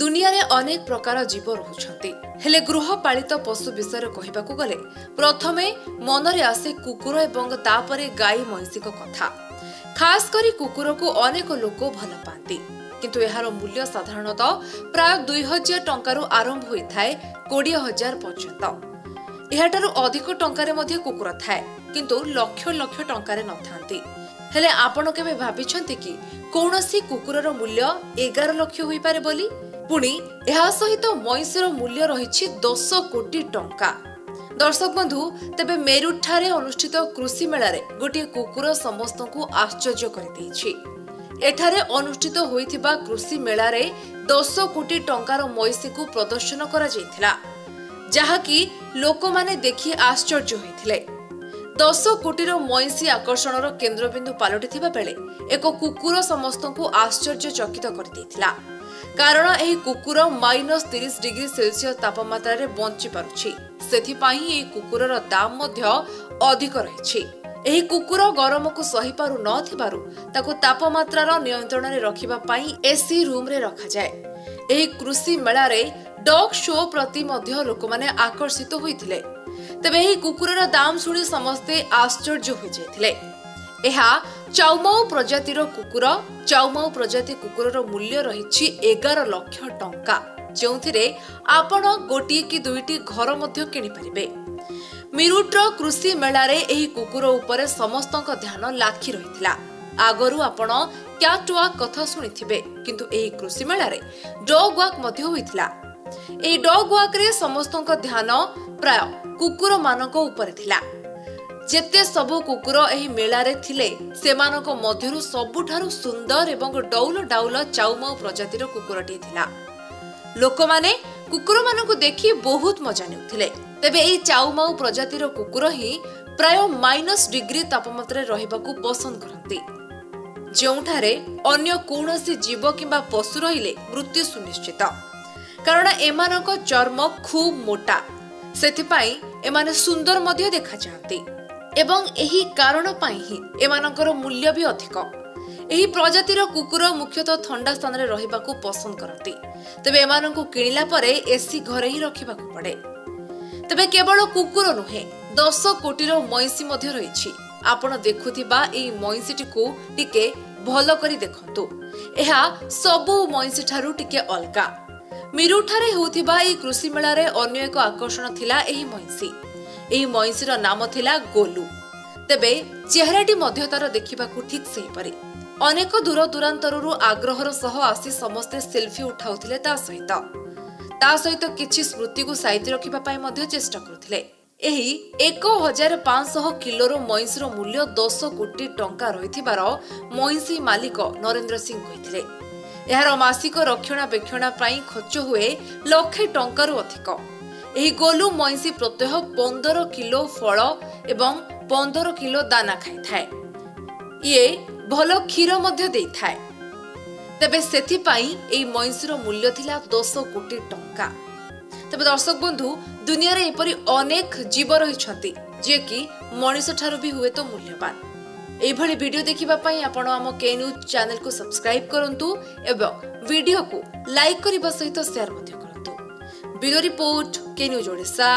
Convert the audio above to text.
ଦୁନିଆରେ ଅନେକ ପ୍ରକାର ଜୀବ ରହୁଛନ୍ତି। ହେଲେ ଗୃହପାଳିତ ପଶୁ ବିଷୟରେ କହିବାକୁ ଗଲେ ପ୍ରଥମେ ମନରେ ଆସେ କୁକୁର ଏବଂ ତାପରେ ଗାଈ ମଇଁଷିଙ୍କ କଥା। ଖାସ କରି କୁକୁରକୁ ଅନେକ ଲୋକ ଭଲ ପାଆନ୍ତି। କିନ୍ତୁ ଏହାର ମୂଲ୍ୟ ସାଧାରଣତଃ ପ୍ରାୟ ଦୁଇ ହଜାର ଟଙ୍କାରୁ ଆରମ୍ଭ ହୋଇଥାଏ କୋଡ଼ିଏ ହଜାର ପର୍ଯ୍ୟନ୍ତ। ଏହାଠାରୁ ଅଧିକ ଟଙ୍କାରେ ମଧ୍ୟ କୁକୁର ଥାଏ କିନ୍ତୁ ଲକ୍ଷ ଲକ୍ଷ ଟଙ୍କାରେ ନଥାନ୍ତି। ହେଲେ ଆପଣ କେବେ ଭାବିଛନ୍ତି କି କୌଣସି କୁକୁରର ମୂଲ୍ୟ ଏଗାର ଲକ୍ଷ ହୋଇପାରେ ବୋଲି? ପୁଣି ଏହା ସହିତ ମଇଁଷିର ମୂଲ୍ୟ ରହିଛି ଦଶ କୋଟି ଟଙ୍କା। ଦର୍ଶକ ବନ୍ଧୁ ତେବେ ମେରୁଠାରେ ଅନୁଷ୍ଠିତ କୃଷି ମେଳାରେ ଗୋଟିଏ କୁକୁର ସମସ୍ତଙ୍କୁ ଆଶ୍ଚର୍ଯ୍ୟ କରିଦେଇଛି। ଏଠାରେ ଅନୁଷ୍ଠିତ ହୋଇଥିବା କୃଷି ମେଳାରେ ଦଶ କୋଟି ଟଙ୍କାର ମଇଁଷିକୁ ପ୍ରଦର୍ଶନ କରାଯାଇଥିଲା। ଯାହାକି ଲୋକମାନେ ଦେଖି ଆଶ୍ଚର୍ଯ୍ୟ ହୋଇଥିଲେ। ଦଶ କୋଟିର ମଇଁଷି ଆକର୍ଷଣର କେନ୍ଦ୍ରବିନ୍ଦୁ ପାଲଟିଥିବା ବେଳେ ଏକ କୁକୁର ସମସ୍ତଙ୍କୁ ଆଶ୍ଚର୍ଯ୍ୟଚକିତ କରିଦେଇଥିଲା। କାରଣ ଏହି କୁକୁର ମାଇନସ୍ ତିରିଶ ଡିଗ୍ରୀ ସେଲସିୟସ ତାପମାତ୍ରାରେ ବଞ୍ଚି ପାରୁଛି। ସେଥିପାଇଁ ଏହି କୁକୁରର ଦାମ ମଧ୍ୟ ଅଧିକ ରହିଛି। ଏହି କୁକୁର ଗରମକୁ ସହିପାରୁ ନଥିବାରୁ ତାକୁ ତାପମାତ୍ରାର ନିୟନ୍ତ୍ରଣରେ ରଖିବା ପାଇଁ ଏସି ରୁମ୍ରେ ରଖାଯାଏ। ଏହି କୃଷି ମେଳାରେ ଡଗ୍ ଶୋ ପ୍ରତି ମଧ୍ୟ ଲୋକମାନେ ଆକର୍ଷିତ ହୋଇଥିଲେ। ତେବେ ଏହି କୁକୁରର ଦାମ ଶୁଣି ସମସ୍ତେ ଆଶ୍ଚର୍ଯ୍ୟ ହୋଇଯାଇଥିଲେ। ଏହା ଚାଉମାଉ ପ୍ରଜାତିର କୁକୁର ଚାଉମାଉ ପ୍ରଜାତି କୁକୁରର ମୂଲ୍ୟ ରହିଛି ଏଗାର ଲକ୍ଷ ଟଙ୍କା। ଯେଉଁଥିରେ ଆପଣ ଗୋଟିଏ କି ଦୁଇଟି ଘର ମଧ୍ୟ କିଣିପାରିବେ। ମିରୁଟ୍ର କୃଷି ମେଳାରେ ଏହି କୁକୁର ଉପରେ ସମସ୍ତଙ୍କ ଧ୍ୟାନ ଲାଖି ରହିଥିଲା। ଆଗରୁ ଆପଣ କ୍ୟାଟ୍ ୱାକ୍ କଥା ଶୁଣିଥିବେ କିନ୍ତୁ ଏହି କୃଷି ମେଳାରେ ଡଗ୍ ୱାକ୍ ମଧ୍ୟ ହୋଇଥିଲା। ଏହି ଡଗ୍ ୱାକ୍ରେ ସମସ୍ତଙ୍କ ଧ୍ୟାନ ପ୍ରାୟ କୁକୁରମାନଙ୍କ ଉପରେ ଥିଲା। ଯେତେ ସବୁ କୁକୁର ଏହି ମେଳାରେ ଥିଲେ ସେମାନଙ୍କ ମଧ୍ୟରୁ ସବୁଠାରୁ ସୁନ୍ଦର ଏବଂ ଡଉଲ ଡାଉଲ ଚାଉମାଉ ପ୍ରଜାତିର କୁକୁରଟିଏ ଥିଲା। ଲୋକମାନେ କୁକୁରମାନଙ୍କୁ ଦେଖି ବହୁତ ମଜା ନେଉଥିଲେ। ତେବେ ଏହି ଚାଉମାଉ ପ୍ରଜାତିର କୁକୁର ହିଁ ପ୍ରାୟ ମାଇନସ୍ ଡିଗ୍ରୀ ତାପମାତ୍ରାରେ ରହିବାକୁ ପସନ୍ଦ କରନ୍ତି। ଯେଉଁଠାରେ ଅନ୍ୟ କୌଣସି ଜୀବ କିମ୍ବା ପଶୁ ରହିଲେ ମୃତ୍ୟୁ ସୁନିଶ୍ଚିତ। କାରଣ ଏମାନଙ୍କ ଚର୍ମ ଖୁବ୍ ମୋଟା। ସେଥିପାଇଁ ଏମାନେ ସୁନ୍ଦର ମଧ୍ୟ ଦେଖାଯାଆନ୍ତି। ଏବଂ ଏହି କାରଣ ପାଇଁ ହିଁ ଏମାନଙ୍କର ମୂଲ୍ୟ ବି ଅଧିକ। ଏହି ପ୍ରଜାତିର କୁକୁର ମୁଖ୍ୟତଃ ଥଣ୍ଡା ସ୍ଥାନରେ ରହିବାକୁ ପସନ୍ଦ କରନ୍ତି। ତେବେ ଏମାନଙ୍କୁ କିଣିଲା ପରେ ଏସି ଘରେ ହିଁ ରଖିବାକୁ ପଡେ। ତେବେ କେବଳ କୁକୁର ନୁହେଁ ଦଶ କୋଟିର ମଇଁଷି ମଧ୍ୟ ରହିଛି। ଆପଣ ଦେଖୁଥିବା ଏହି ମଇଁଷିଟିକୁ ଟିକେ ଭଲ କରି ଦେଖନ୍ତୁ। ଏହା ସବୁ ମଇଁଷି ଠାରୁ ଟିକେ ଅଲଗା। ମିରୁଠାରେ ହେଉଥିବା ଏହି କୃଷି ମେଳାରେ ଅନ୍ୟ ଏକ ଆକର୍ଷଣ ଥିଲା ଏହି ମଇଁଷି। ଏହି ମଇଁଷିର ନାମ ଥିଲା ଗୋଲୁ। ତେବେ ଚେହେରାଟି ମଧ୍ୟ ତାର ଦେଖିବାକୁ ଠିକ୍ ସେହିପରି। ଅନେକ ଦୂର ଦୂରାନ୍ତରରୁ ଆଗ୍ରହର ସହ ଆସି ସମସ୍ତେ ସେଲ୍ଫି ଉଠାଉଥିଲେ ତା ସହିତ। ତା ସହିତ କିଛି ସ୍ମୃତିକୁ ସାଇତି ରଖିବା ପାଇଁ ମଧ୍ୟ ଚେଷ୍ଟା କରୁଥିଲେ। ଏହି ଏକ ହଜାର ପାଞ୍ଚଶହ କିଲୋର ମଇଁଷିର ମୂଲ୍ୟ ଦଶ କୋଟି ଟଙ୍କା ରହିଥିବାର ମଇଁଷି ମାଲିକ ନରେନ୍ଦ୍ର ସିଂ କହିଥିଲେ। ଏହାର ମାସିକ ରକ୍ଷଣାବେକ୍ଷଣ ପାଇଁ ଖର୍ଚ୍ଚ ହୁଏ ଲକ୍ଷେ ଟଙ୍କାରୁ ଅଧିକ। ଏହି ଗୋଲୁ ମଇଁଷି ପ୍ରତ୍ୟହ ପନ୍ଦର କିଲୋ ଫଳ ଏବଂ ପନ୍ଦର କିଲୋ ଦାନା ଖାଇଥାଏ। ଇଏ ଭଲ କ୍ଷୀର ମଧ୍ୟ ଦେଇଥାଏ। ତେବେ ସେଥିପାଇଁ ଏହି ମଇଁଷିର ମୂଲ୍ୟ ଥିଲା ଦଶ କୋଟି ଟଙ୍କା। ତେବେ ଦର୍ଶକ ବନ୍ଧୁ ଦୁନିଆରେ ଏପରି ଅନେକ ଜୀବ ରହିଛନ୍ତି ଯିଏକି ମଣିଷ ଠାରୁ ବି ହୁଏତ ମୂଲ୍ୟବାନ। ଏଇଭଳି ଭିଡିଓ ଦେଖିବା ପାଇଁ ଆପଣ ଆମ କେ ନ୍ୟୁଜ୍ ଚ୍ୟାନେଲକୁ ସବସ୍କ୍ରାଇବ କରନ୍ତୁ ଏବଂ ଭିଡିଓକୁ ଲାଇକ୍ କରିବା ସହିତ ସେୟାର ମଧ୍ୟ କରନ୍ତୁ bureau report K news Odisha